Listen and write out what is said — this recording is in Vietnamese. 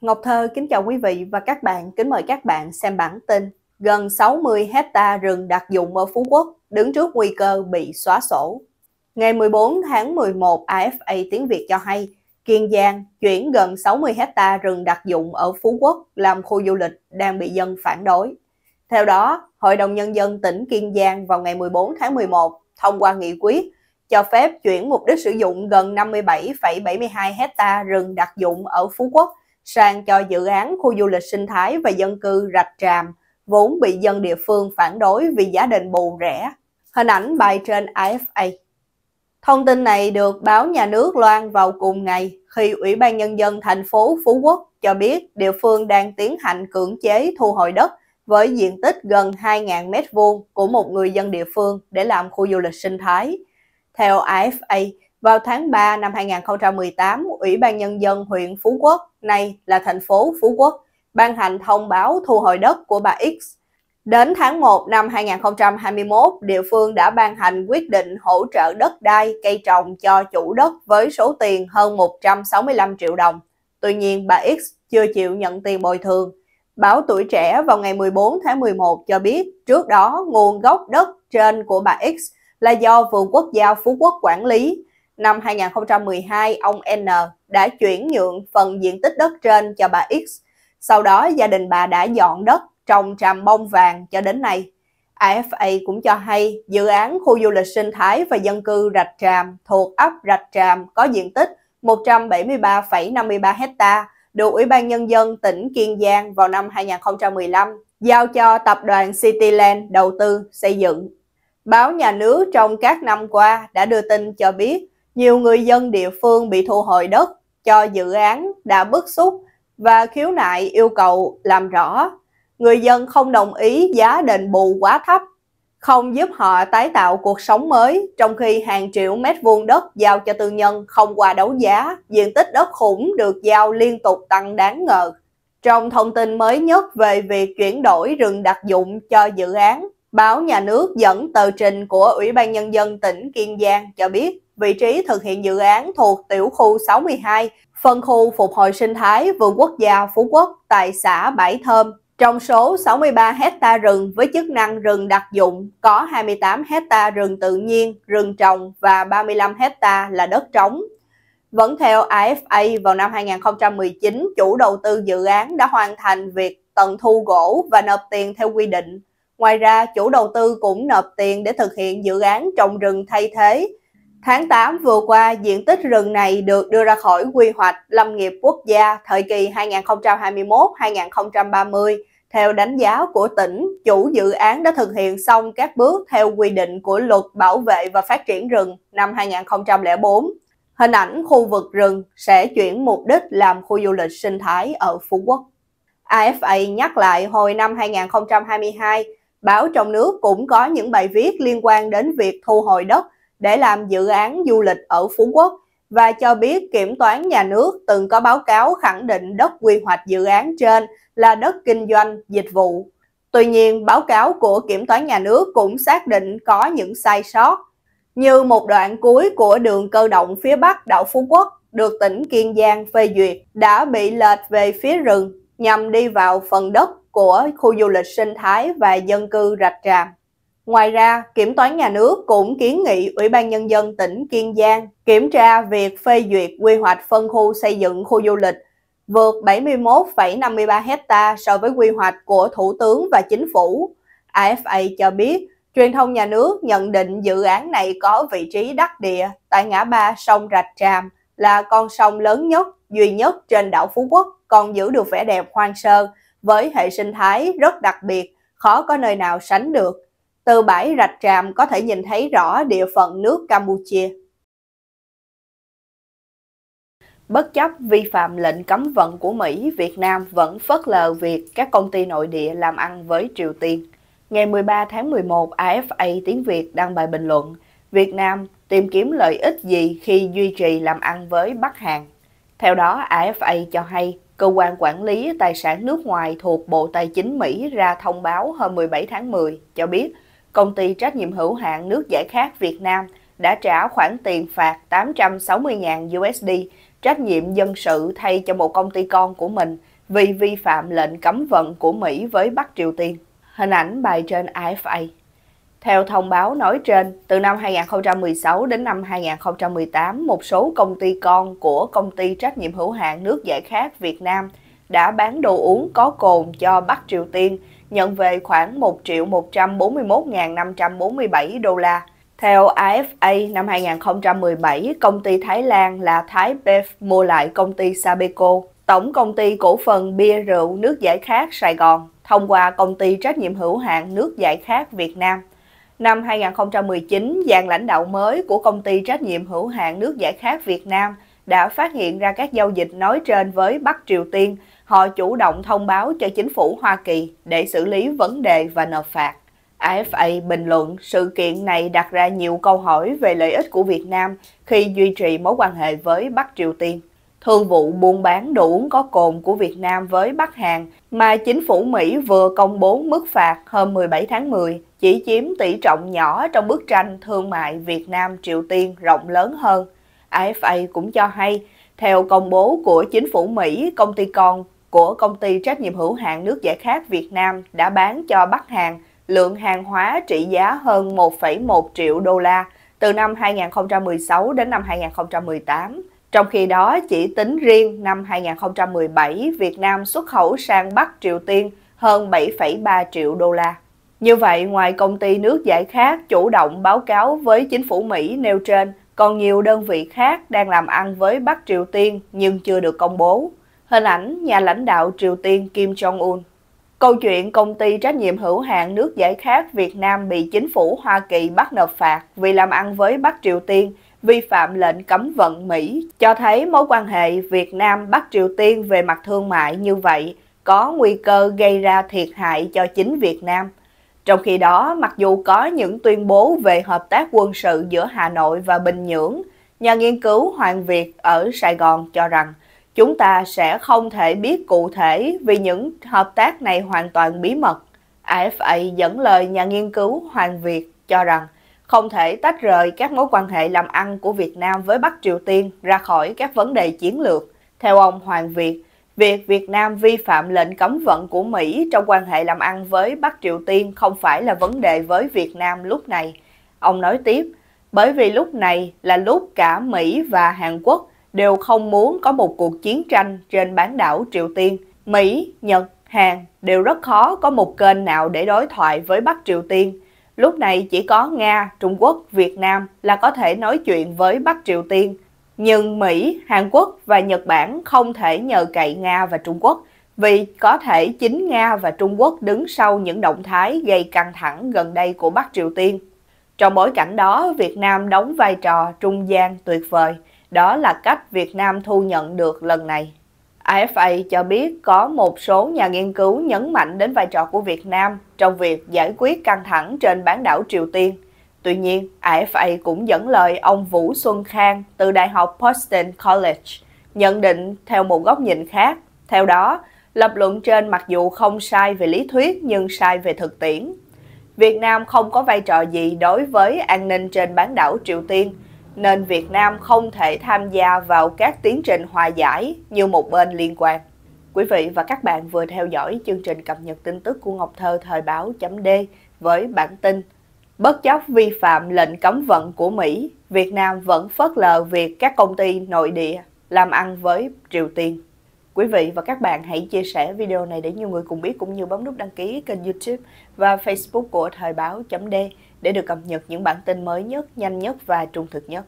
Ngọc Thơ kính chào quý vị và các bạn, kính mời các bạn xem bản tin. Gần 60 hecta rừng đặc dụng ở Phú Quốc đứng trước nguy cơ bị xóa sổ. Ngày 14 tháng 11, AFA Tiếng Việt cho hay, Kiên Giang chuyển gần 60 hecta rừng đặc dụng ở Phú Quốc làm khu du lịch đang bị dân phản đối. Theo đó, Hội đồng Nhân dân tỉnh Kiên Giang vào ngày 14 tháng 11 thông qua nghị quyết cho phép chuyển mục đích sử dụng gần 57,72 hecta rừng đặc dụng ở Phú Quốc sang cho dự án khu du lịch sinh thái và dân cư Rạch Tràm, vốn bị dân địa phương phản đối vì giá đền bù rẻ. Hình ảnh bài trên AFA. Thông tin này được báo nhà nước loan vào cùng ngày khi Ủy ban Nhân dân thành phố Phú Quốc cho biết địa phương đang tiến hành cưỡng chế thu hồi đất với diện tích gần 2.000 m2 của một người dân địa phương để làm khu du lịch sinh thái. Theo AFA, vào tháng 3 năm 2018, Ủy ban Nhân dân huyện Phú Quốc, nay là thành phố Phú Quốc, ban hành thông báo thu hồi đất của bà X. Đến tháng 1 năm 2021, địa phương đã ban hành quyết định hỗ trợ đất đai, cây trồng cho chủ đất với số tiền hơn 165 triệu đồng. Tuy nhiên, bà X chưa chịu nhận tiền bồi thường. Báo Tuổi Trẻ vào ngày 14 tháng 11 cho biết trước đó nguồn gốc đất trên của bà X là do Vườn Quốc gia Phú Quốc quản lý. Năm 2012, ông N đã chuyển nhượng phần diện tích đất trên cho bà X. Sau đó, gia đình bà đã dọn đất trồng tràm bông vàng cho đến nay. AFA cũng cho hay dự án khu du lịch sinh thái và dân cư Rạch Tràm thuộc ấp Rạch Tràm có diện tích 173,53 hecta được Ủy ban Nhân dân tỉnh Kiên Giang vào năm 2015 giao cho tập đoàn Cityland đầu tư xây dựng. Báo nhà nước trong các năm qua đã đưa tin cho biết nhiều người dân địa phương bị thu hồi đất cho dự án đã bức xúc và khiếu nại yêu cầu làm rõ. Người dân không đồng ý giá đền bù quá thấp, không giúp họ tái tạo cuộc sống mới, trong khi hàng triệu mét vuông đất giao cho tư nhân không qua đấu giá, diện tích đất khủng được giao liên tục tăng đáng ngờ. Trong thông tin mới nhất về việc chuyển đổi rừng đặc dụng cho dự án, Báo Nhà nước dẫn tờ trình của Ủy ban Nhân dân tỉnh Kiên Giang cho biết vị trí thực hiện dự án thuộc tiểu khu 62, phân khu phục hồi sinh thái vườn quốc gia Phú Quốc tại xã Bãi Thơm. Trong số 63 hecta rừng với chức năng rừng đặc dụng, có 28 hecta rừng tự nhiên, rừng trồng và 35 hecta là đất trống. Vẫn theo AFA, vào năm 2019, chủ đầu tư dự án đã hoàn thành việc tận thu gỗ và nộp tiền theo quy định. Ngoài ra, chủ đầu tư cũng nộp tiền để thực hiện dự án trồng rừng thay thế. Tháng 8 vừa qua, diện tích rừng này được đưa ra khỏi quy hoạch lâm nghiệp quốc gia thời kỳ 2021-2030. Theo đánh giá của tỉnh, chủ dự án đã thực hiện xong các bước theo quy định của Luật Bảo vệ và Phát triển rừng năm 2004. Hình ảnh khu vực rừng sẽ chuyển mục đích làm khu du lịch sinh thái ở Phú Quốc. AFA nhắc lại hồi năm 2022, Báo trong nước cũng có những bài viết liên quan đến việc thu hồi đất để làm dự án du lịch ở Phú Quốc và cho biết kiểm toán nhà nước từng có báo cáo khẳng định đất quy hoạch dự án trên là đất kinh doanh, dịch vụ. Tuy nhiên, báo cáo của kiểm toán nhà nước cũng xác định có những sai sót, như một đoạn cuối của đường cơ động phía bắc đảo Phú Quốc được tỉnh Kiên Giang phê duyệt đã bị lệch về phía rừng nhằm đi vào phần đất của khu du lịch sinh thái và dân cư Rạch Tràm. Ngoài ra, Kiểm toán Nhà nước cũng kiến nghị Ủy ban Nhân dân tỉnh Kiên Giang kiểm tra việc phê duyệt quy hoạch phân khu xây dựng khu du lịch vượt 71,53 hecta so với quy hoạch của Thủ tướng và Chính phủ. AFA cho biết, truyền thông nhà nước nhận định dự án này có vị trí đắc địa tại ngã ba sông Rạch Tràm là con sông lớn nhất, duy nhất trên đảo Phú Quốc, còn giữ được vẻ đẹp hoang sơ, với hệ sinh thái rất đặc biệt, khó có nơi nào sánh được. Từ bãi rạch tràm có thể nhìn thấy rõ địa phận nước Campuchia. Bất chấp vi phạm lệnh cấm vận của Mỹ, Việt Nam vẫn phớt lờ việc các công ty nội địa làm ăn với Triều Tiên. Ngày 13 tháng 11, AFA Tiếng Việt đăng bài bình luận Việt Nam tìm kiếm lợi ích gì khi duy trì làm ăn với Bắc Hàn. Theo đó, AFA cho hay Cơ quan quản lý tài sản nước ngoài thuộc Bộ Tài chính Mỹ ra thông báo hôm 17 tháng 10 cho biết công ty trách nhiệm hữu hạn nước giải khát Việt Nam đã trả khoản tiền phạt 860.000 USD trách nhiệm dân sự thay cho một công ty con của mình vì vi phạm lệnh cấm vận của Mỹ với Bắc Triều Tiên. Hình ảnh bài trên AFA. Theo thông báo nói trên, từ năm 2016 đến năm 2018, một số công ty con của công ty trách nhiệm hữu hạn nước giải khát Việt Nam đã bán đồ uống có cồn cho Bắc Triều Tiên, nhận về khoảng 1 triệu 141.547 đô la. Theo AFA, năm 2017, công ty Thái Lan là Thái Bev mua lại công ty Sabeco, tổng công ty cổ phần bia rượu nước giải khát Sài Gòn, thông qua công ty trách nhiệm hữu hạn nước giải khát Việt Nam. Năm 2019, dàn lãnh đạo mới của công ty trách nhiệm hữu hạn nước giải khát Việt Nam đã phát hiện ra các giao dịch nói trên với Bắc Triều Tiên. Họ chủ động thông báo cho chính phủ Hoa Kỳ để xử lý vấn đề và nộp phạt. AFA bình luận sự kiện này đặt ra nhiều câu hỏi về lợi ích của Việt Nam khi duy trì mối quan hệ với Bắc Triều Tiên. Thương vụ buôn bán đồ uống có cồn của Việt Nam với Bắc Hàn mà chính phủ Mỹ vừa công bố mức phạt hôm 17 tháng 10 chỉ chiếm tỷ trọng nhỏ trong bức tranh thương mại Việt Nam-Triều Tiên rộng lớn hơn. AFA cũng cho hay, theo công bố của chính phủ Mỹ, công ty con của công ty trách nhiệm hữu hạn nước giải khát Việt Nam đã bán cho Bắc Hàn lượng hàng hóa trị giá hơn 1,1 triệu đô la từ năm 2016 đến năm 2018. Trong khi đó, chỉ tính riêng năm 2017, Việt Nam xuất khẩu sang Bắc Triều Tiên hơn 7,3 triệu đô la. Như vậy, ngoài công ty nước giải khát chủ động báo cáo với chính phủ Mỹ nêu trên, còn nhiều đơn vị khác đang làm ăn với Bắc Triều Tiên nhưng chưa được công bố. Hình ảnh nhà lãnh đạo Triều Tiên Kim Jong-un Câu chuyện công ty trách nhiệm hữu hạn nước giải khát Việt Nam bị chính phủ Hoa Kỳ bắt nộp phạt vì làm ăn với Bắc Triều Tiên vi phạm lệnh cấm vận Mỹ cho thấy mối quan hệ Việt Nam Bắc Triều Tiên về mặt thương mại như vậy có nguy cơ gây ra thiệt hại cho chính Việt Nam. Trong khi đó, mặc dù có những tuyên bố về hợp tác quân sự giữa Hà Nội và Bình Nhưỡng, nhà nghiên cứu Hoàng Việt ở Sài Gòn cho rằng chúng ta sẽ không thể biết cụ thể vì những hợp tác này hoàn toàn bí mật. AFA dẫn lời nhà nghiên cứu Hoàng Việt cho rằng không thể tách rời các mối quan hệ làm ăn của Việt Nam với Bắc Triều Tiên ra khỏi các vấn đề chiến lược. Theo ông Hoàng Việt, việc Việt Nam vi phạm lệnh cấm vận của Mỹ trong quan hệ làm ăn với Bắc Triều Tiên không phải là vấn đề với Việt Nam lúc này. Ông nói tiếp, bởi vì lúc này là lúc cả Mỹ và Hàn Quốc đều không muốn có một cuộc chiến tranh trên bán đảo Triều Tiên. Mỹ, Nhật, Hàn đều rất khó có một kênh nào để đối thoại với Bắc Triều Tiên. Lúc này chỉ có Nga, Trung Quốc, Việt Nam là có thể nói chuyện với Bắc Triều Tiên. Nhưng Mỹ, Hàn Quốc và Nhật Bản không thể nhờ cậy Nga và Trung Quốc vì có thể chính Nga và Trung Quốc đứng sau những động thái gây căng thẳng gần đây của Bắc Triều Tiên. Trong bối cảnh đó, Việt Nam đóng vai trò trung gian tuyệt vời – đó là cách Việt Nam thu nhận được lần này. AFA cho biết có một số nhà nghiên cứu nhấn mạnh đến vai trò của Việt Nam trong việc giải quyết căng thẳng trên bán đảo Triều Tiên. Tuy nhiên, AFA cũng dẫn lời ông Vũ Xuân Khang từ Đại học Boston College, nhận định theo một góc nhìn khác. Theo đó, lập luận trên mặc dù không sai về lý thuyết nhưng sai về thực tiễn. Việt Nam không có vai trò gì đối với an ninh trên bán đảo Triều Tiên, nên Việt Nam không thể tham gia vào các tiến trình hòa giải như một bên liên quan. Quý vị và các bạn vừa theo dõi chương trình cập nhật tin tức của Ngọc Thơ thời báo chấm D với bản tin Bất chấp vi phạm lệnh cấm vận của Mỹ, Việt Nam vẫn phớt lờ việc các công ty nội địa làm ăn với Triều Tiên. Quý vị và các bạn hãy chia sẻ video này để nhiều người cùng biết cũng như bấm nút đăng ký kênh YouTube và Facebook của Thời báo chấm D để được cập nhật những bản tin mới nhất, nhanh nhất và trung thực nhất.